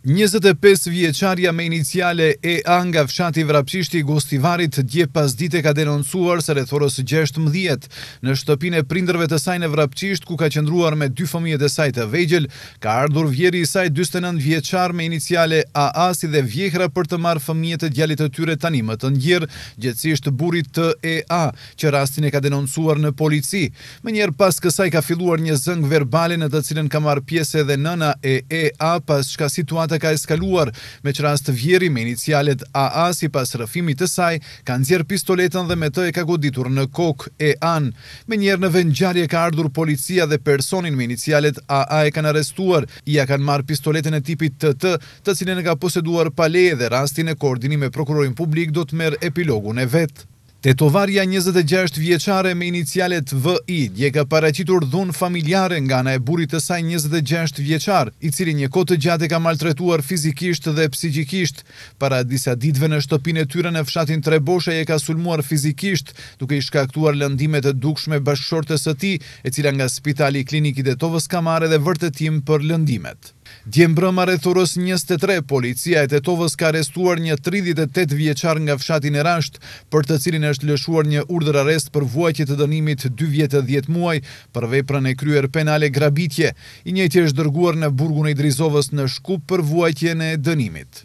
Njëzet e pesë vjeçarja me iniciale EA nga fshati Vrapçisht i Gostivarit, dje pasdite ka denoncuar se rreth orës gjashtëmbëdhjetë, në shtëpinë e prindërve të saj në Vrapçisht, ku ka qëndruar me dy fëmijët e saj të vegjël, ka ardhur vjehrri i saj dyzet e nëntë vjeçar me iniciale AA si dhe vjehrra për të marrë fëmijët e djalit të tyre tani më të ndjerë, gjegjësisht burrit të EA, që rastin e ka denoncuar në polici. Menjëherë pas kësaj ka filluar një zënkë verbale në të cilën ka marrë pjesë edhe nëna e EA, pas çka situata ka eskaluar, me ç'rast vjehrri me inicialet AA sipas rrëfimit të saj, ka nxjerrë pistoletën dhe me të e ka goditur në kokë EA-n. Menjëherë në vendngjarje ka ardhur policia dhe personin me inicialet AA e kanë arrestuar, ia kanë marrë pistoletën e tipit TT, të cilën e ka poseduar pa leje dhe rasti në koordinim me prokurorin publik do të marrë epilogun e vet. Tetovarja njëzet e gjashtë vjeçare me inicialet VI dje ka paraqitur dhunë familjare nga ana e burrit të saj njëzet e gjashtë vjeçar, i cili një kohë të gjatë e ka maltretuar fizikisht dhe psiqikisht. Para disa ditëve në shtëpinë e tyre në fshatin Trebosh ai e ka sulmuar fizikisht, duke i shkaktuar lëndime të dukshme bashkëshortes së tij, e cila nga Spitali Klinik i Tetovës ka marrë edhe vërtetim për lëndimet. Dje mbrëma rreth orës njëzet e tre, policia e Tetovës ka arrestuar një tridhjetë e tetë vjeçar nga fshati Nerasht, për të cilin është lëshuar një urdhër-arrest për vuajtje të dënimit dy vjet e dhjetë muaj për veprën e kryer penale grabitje. I njëjti është dërguar në burgun e Idrizovës në Shkup për vuajtjen e dënimit.